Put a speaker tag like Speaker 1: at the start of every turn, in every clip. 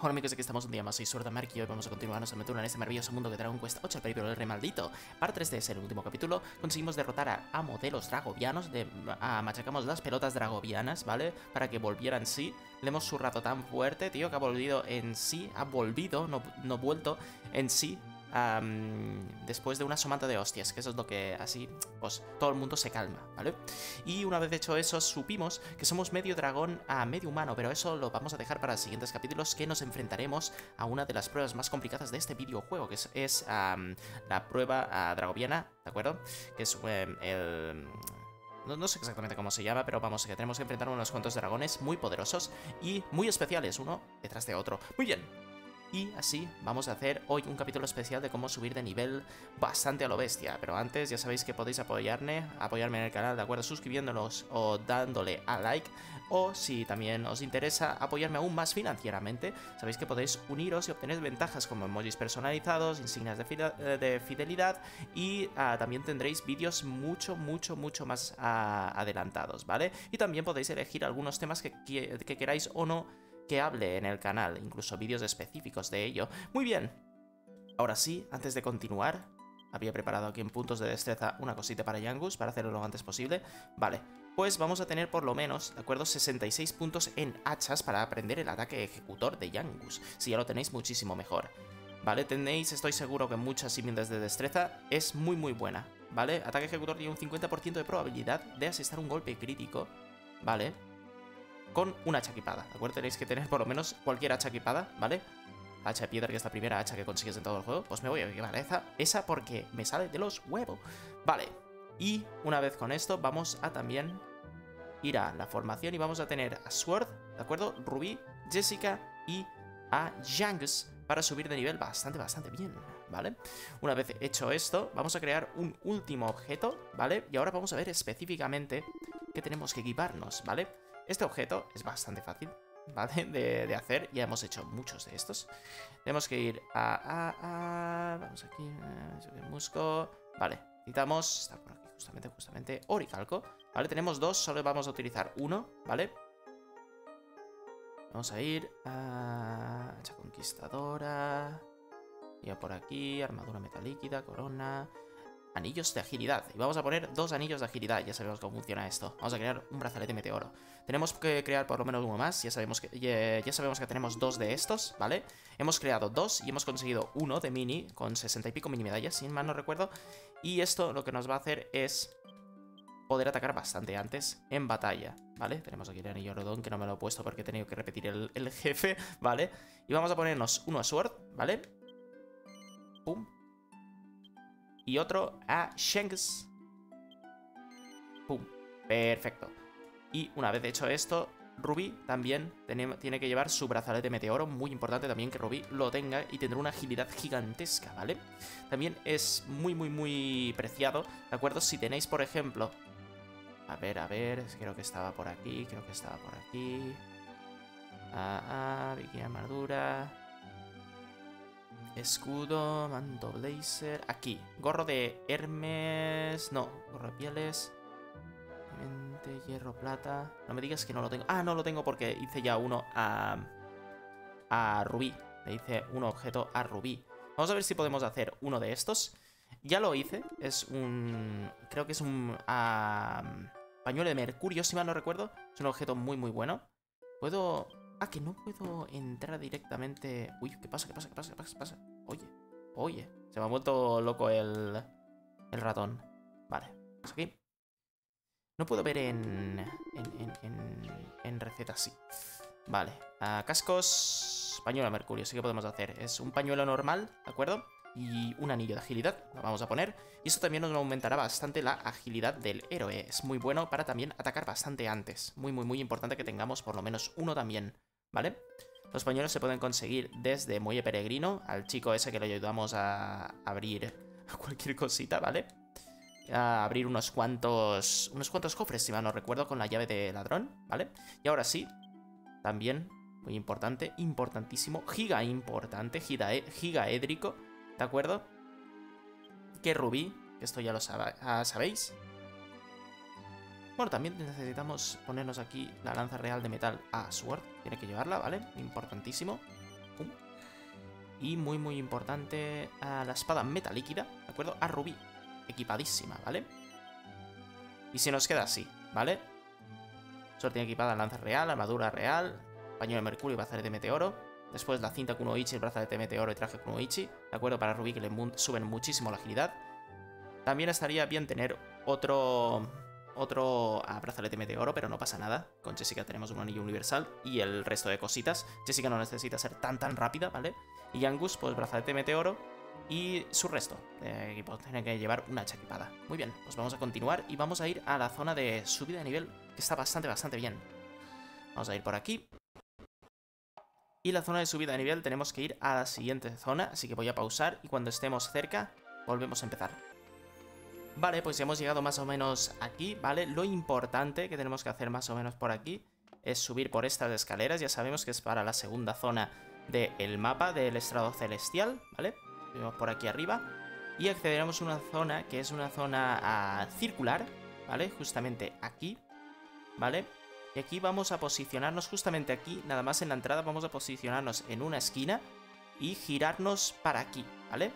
Speaker 1: Hola amigos, aquí estamos un día más, soy Sword Mark y hoy vamos a continuar nuestra aventura en este maravilloso mundo que Dragon Quest 8, el peligro del rey maldito. Parte 3 de el último capítulo, conseguimos derrotar a, a modelos dragovianos, de, a, machacamos las pelotas dragovianas, ¿vale? Para que volvieran sí. Le hemos surrado tan fuerte, tío, que ha volvido en sí, ha volvido, no, no vuelto en sí Después de una somata de hostias, que eso es lo que así, pues todo el mundo se calma, ¿vale? Y una vez hecho eso, supimos que somos medio dragón a medio humano, pero eso lo vamos a dejar para los siguientes capítulos, que nos enfrentaremos a una de las pruebas más complicadas de este videojuego, que es, la prueba uh, dragoviana, ¿de acuerdo? Que es um, el... No, sé exactamente cómo se llama, pero vamos, que tenemos que enfrentar unos cuantos dragones muy poderosos y muy especiales, uno detrás de otro. Muy bien, y así vamos a hacer hoy un capítulo especial de cómo subir de nivel bastante a lo bestia. Pero antes ya sabéis que podéis apoyarme, apoyarme en el canal, ¿de acuerdo? Suscribiéndonos o dándole a like. O si también os interesa apoyarme aún más financieramente, sabéis que podéis uniros y obtener ventajas como emojis personalizados, insignias de, fidelidad y uh, también tendréis vídeos mucho, mucho, mucho más uh, adelantados, ¿vale? Y también podéis elegir algunos temas que, que queráis o no que hable en el canal, incluso vídeos específicos de ello. Muy bien, ahora sí, antes de continuar, había preparado aquí en puntos de destreza una cosita para Yangus, para hacerlo lo antes posible. Vale, pues vamos a tener por lo menos, ¿de acuerdo? 66 puntos en hachas para aprender el ataque ejecutor de Yangus. Si ya lo tenéis, muchísimo mejor. ¿Vale? Tenéis, estoy seguro que muchas simientes de destreza es muy muy buena, ¿vale? Ataque ejecutor tiene un 50% de probabilidad de asestar un golpe crítico, ¿vale? Con una hacha equipada, ¿de acuerdo? Tenéis que tener por lo menos cualquier hacha equipada, ¿vale? hacha de piedra, que es la primera hacha que consigues en todo el juego, pues me voy a llevar esa, esa porque me sale de los huevos. Vale, y una vez con esto vamos a también ir a la formación y vamos a tener a Sword, ¿de acuerdo? Ruby, Jessica y a Jangus para subir de nivel bastante, bastante bien, ¿vale? Una vez hecho esto, vamos a crear un último objeto, ¿vale? Y ahora vamos a ver específicamente qué tenemos que equiparnos, ¿vale? Este objeto es bastante fácil, ¿vale? De, hacer. Ya hemos hecho muchos de estos. Tenemos que ir a... vamos aquí. A, musco. Vale. Necesitamos... Está por aquí justamente, justamente. Oricalco. Vale, tenemos dos. Solo vamos a utilizar uno, ¿vale? Vamos a ir a... Hacha conquistadora. Ya por aquí. Armadura metalíquida, corona anillos de agilidad. Y vamos a poner dos anillos de agilidad, ya sabemos cómo funciona esto. Vamos a crear un brazalete meteoro. Tenemos que crear por lo menos uno más, ya sabemos que, ya, sabemos que tenemos dos de estos, ¿vale? Hemos creado dos y hemos conseguido uno de mini, con 60 y pico mini medallas, si mal no recuerdo. Y esto lo que nos va a hacer es poder atacar bastante antes en batalla, ¿vale? Tenemos aquí el anillo rodón, que no me lo he puesto porque he tenido que repetir el jefe, ¿vale? Y vamos a ponernos uno a Sword, ¿vale? Pum, y otro a Shanks. Pum. Perfecto. Y una vez hecho esto, Ruby también tiene que llevar su brazalete meteoro, muy importante también que Ruby lo tenga y tendrá una agilidad gigantesca, ¿vale? También es muy, muy, muy preciado, ¿de acuerdo? Si tenéis, por ejemplo... A ver, a ver, creo que estaba por aquí, creo que estaba por aquí... Ah, ah, Vicky Armadura... Escudo, manto blazer. Aquí. Gorro de Hermes. No, gorro de pieles. Mente, hierro, plata. No me digas que no lo tengo. Ah, no lo tengo porque hice ya uno a. A Rubí. Le hice un objeto a Rubí. Vamos a ver si podemos hacer uno de estos. Ya lo hice. Es un. Creo que es un. pañuelo de mercurio, si mal no recuerdo. Es un objeto muy, muy bueno. Puedo Ah, que no puedo entrar directamente... Uy, ¿qué pasa? ¿Qué pasa? ¿Qué pasa? ¿Qué pasa? Oye, oye. Se me ha vuelto loco el, el ratón. Vale, vamos aquí. No puedo ver en, en, en, en receta así. Vale, cascos, pañuelo mercurio, sí que podemos hacer. Es un pañuelo normal, ¿de acuerdo? Y un anillo de agilidad, lo vamos a poner. Y eso también nos aumentará bastante la agilidad del héroe. Es muy bueno para también atacar bastante antes. Muy, muy, muy importante que tengamos por lo menos uno también, ¿vale? Los pañuelos se pueden conseguir desde Muelle Peregrino, al chico ese que le ayudamos a abrir cualquier cosita, ¿vale? A abrir unos cuantos, unos cuantos cofres, si mal no recuerdo, con la llave de ladrón, ¿vale? Y ahora sí, también, muy importante, importantísimo, giga importante, giga, giga édrico, ¿De acuerdo? Que Rubí, que esto ya lo ah, sabéis. Bueno, también necesitamos ponernos aquí la lanza real de metal a Sword. Tiene que llevarla, ¿vale? Importantísimo. Y muy, muy importante, a la espada meta líquida, ¿de acuerdo? A Rubí, equipadísima, ¿vale? Y se nos queda así, ¿vale? Solo tiene equipada lanza real, armadura real, paño de mercurio y brazalete de meteoro. Después la cinta Kunoichi, el brazalete meteoro y traje Kunoichi, ¿de acuerdo? Para Rubí que le suben muchísimo la agilidad. También estaría bien tener otro otro ah, brazalete meteoro, pero no pasa nada. Con Jessica tenemos un anillo universal y el resto de cositas. Jessica no necesita ser tan tan rápida, ¿vale? Y Angus, pues brazalete meteoro y su resto de equipo. Tiene que llevar una chaquipada. Muy bien, pues vamos a continuar y vamos a ir a la zona de subida de nivel, que está bastante, bastante bien. Vamos a ir por aquí. Y la zona de subida de nivel tenemos que ir a la siguiente zona, así que voy a pausar y cuando estemos cerca volvemos a empezar. Vale, pues ya hemos llegado más o menos aquí, ¿vale? Lo importante que tenemos que hacer más o menos por aquí es subir por estas escaleras. Ya sabemos que es para la segunda zona del mapa del estrado celestial, ¿vale? Subimos por aquí arriba y accederemos a una zona que es una zona ah, circular, ¿vale? Justamente aquí, ¿vale? Y aquí vamos a posicionarnos justamente aquí, nada más en la entrada vamos a posicionarnos en una esquina y girarnos para aquí, ¿vale?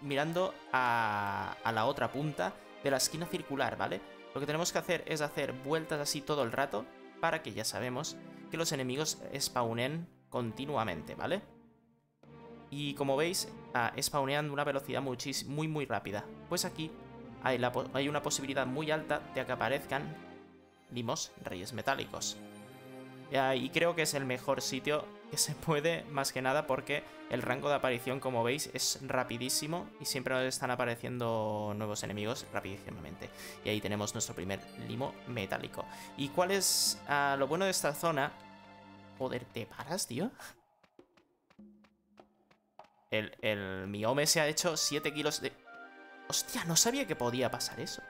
Speaker 1: mirando a, la otra punta de la esquina circular, ¿vale? Lo que tenemos que hacer es hacer vueltas así todo el rato para que ya sabemos que los enemigos spawnen continuamente, ¿vale? Y como veis, ah, spawnean una velocidad muy, muy rápida. Pues aquí hay, hay una posibilidad muy alta de que aparezcan limos reyes metálicos. Y creo que es el mejor sitio que se puede, más que nada porque el rango de aparición, como veis, es rapidísimo y siempre nos están apareciendo nuevos enemigos rapidísimamente. Y ahí tenemos nuestro primer limo metálico. ¿Y cuál es ah, lo bueno de esta zona? Joder, ¿te paras, tío? El, el Miome se ha hecho 7 kilos de... Hostia, no sabía que podía pasar eso.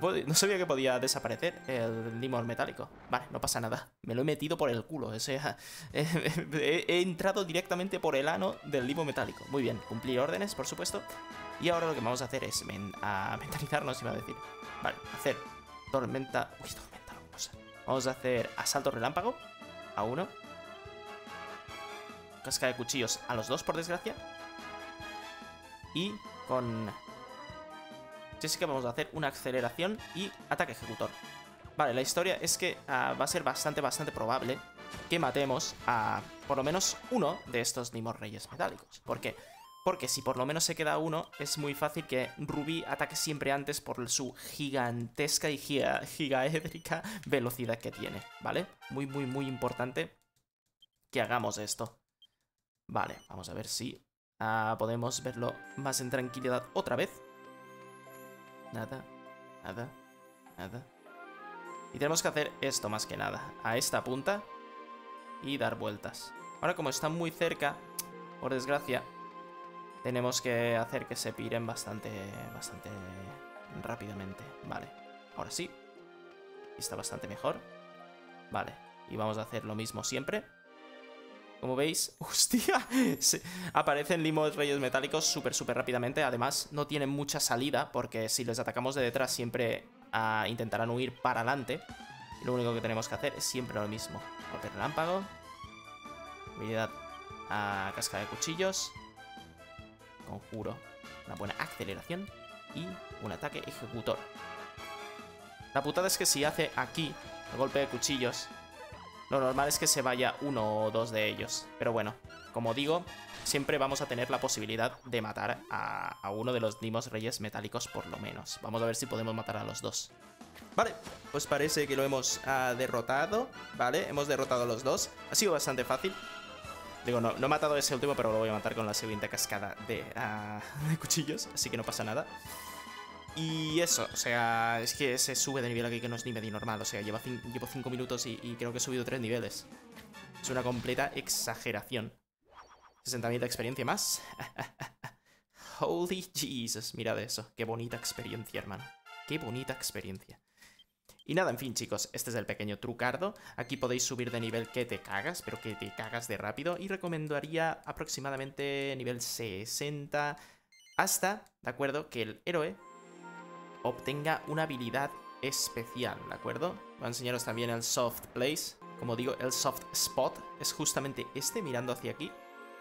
Speaker 1: No, sabía que podía desaparecer el limón metálico. Vale, no pasa nada. Me lo he metido por el culo. O sea, he, entrado directamente por el ano del limón metálico. Muy bien, cumplir órdenes, por supuesto. Y ahora lo que vamos a hacer es a mentalizarnos, iba a decir. Vale, hacer tormenta... Uy, tormenta Vamos a hacer asalto relámpago a uno. Casca de cuchillos a los dos, por desgracia. Y con Así que vamos a hacer una aceleración y ataque ejecutor. Vale, la historia es que ah, va a ser bastante, bastante probable que matemos a por lo menos uno de estos Nimos Reyes Metálicos. ¿Por qué? Porque si por lo menos se queda uno, es muy fácil que Ruby ataque siempre antes por su gigantesca y gigaédrica velocidad que tiene, ¿vale? Muy, muy, muy importante que hagamos esto. Vale, vamos a ver si ah, podemos verlo más en tranquilidad otra vez. Nada, nada, nada. Y tenemos que hacer esto más que nada. A esta punta. Y dar vueltas. Ahora como están muy cerca, por desgracia, tenemos que hacer que se piren bastante, bastante rápidamente. Vale, ahora sí. Está bastante mejor. Vale, y vamos a hacer lo mismo siempre. Como veis, ¡hostia! aparecen limos reyes metálicos súper, súper rápidamente. Además, no tienen mucha salida porque si les atacamos de detrás siempre ah, intentarán huir para adelante. lo único que tenemos que hacer es siempre lo mismo. Golpe relámpago. Habilidad a casca de cuchillos. Conjuro. Una buena aceleración. Y un ataque ejecutor. La putada es que si hace aquí el golpe de cuchillos, lo normal es que se vaya uno o dos de ellos. Pero bueno, como digo, siempre vamos a tener la posibilidad de matar a, uno de los Dimos Reyes Metálicos por lo menos. Vamos a ver si podemos matar a los dos. Vale, pues parece que lo hemos ah, derrotado, ¿vale? Hemos derrotado a los dos. Ha sido bastante fácil. Digo, no, no he matado a ese último, pero lo voy a matar con la siguiente cascada de, ah, de cuchillos, así que no pasa nada. Y eso, o sea, es que se sube de nivel aquí que no es ni medio normal. O sea, llevo 5 minutos y, creo que he subido 3 niveles. Es una completa exageración. 60.000 de experiencia más. Holy Jesus, mirad eso. Qué bonita experiencia, hermano. Qué bonita experiencia. Y nada, en fin, chicos, este es el pequeño trucardo. Aquí podéis subir de nivel que te cagas, pero que te cagas de rápido. Y recomendaría aproximadamente nivel 60 hasta, ¿de acuerdo? Que el héroe obtenga una habilidad especial, ¿de acuerdo? Voy a enseñaros también el Soft Place. como digo, el soft spot es justamente este, mirando hacia aquí.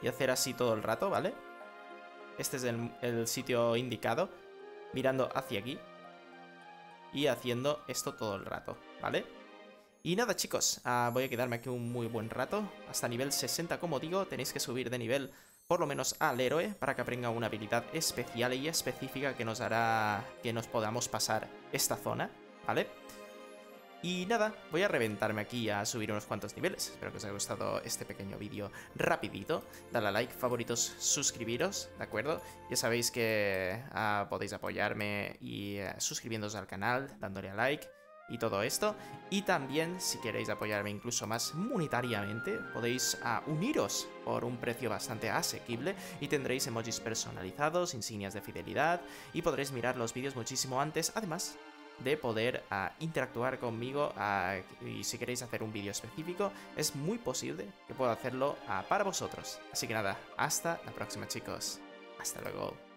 Speaker 1: Y hacer así todo el rato, ¿vale? Este es el, sitio indicado, mirando hacia aquí. Y haciendo esto todo el rato, ¿vale? Y nada chicos, ah, voy a quedarme aquí un muy buen rato. Hasta nivel 60, como digo, tenéis que subir de nivel por lo menos al héroe para que aprenda una habilidad especial y específica que nos hará que nos podamos pasar esta zona, ¿vale? Y nada, voy a reventarme aquí a subir unos cuantos niveles. Espero que os haya gustado este pequeño vídeo rapidito. Dale a like, favoritos, suscribiros, ¿de acuerdo? Ya sabéis que ah, podéis apoyarme y uh, suscribiéndoos al canal, dándole a like y todo esto. Y también, si queréis apoyarme incluso más monetariamente, podéis uh, uniros por un precio bastante asequible y tendréis emojis personalizados, insignias de fidelidad y podréis mirar los vídeos muchísimo antes. Además, de poder uh, interactuar conmigo uh, y si queréis hacer un vídeo específico es muy posible que pueda hacerlo para vosotros. Así que nada, hasta la próxima chicos. Hasta luego.